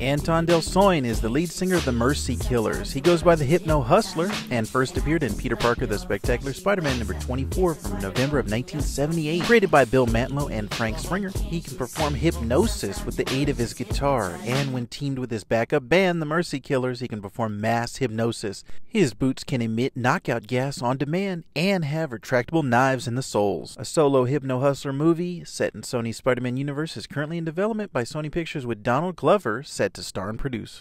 Anton Delsoin is the lead singer of the Mercy Killers. He goes by the Hypno Hustler and first appeared in Peter Parker the Spectacular Spider Man number 24 from November of 1978. Created by Bill Mantlo and Frank Springer, he can perform hypnosis with the aid of his guitar, and when teamed with his backup band, the Mercy Killers, he can perform mass hypnosis. His boots can emit knockout gas on demand and have retractable knives in the soles. A solo Hypno Hustler movie set in Sony's Spider Man universe is currently in development by Sony Pictures with Donald Glover set to star and produce.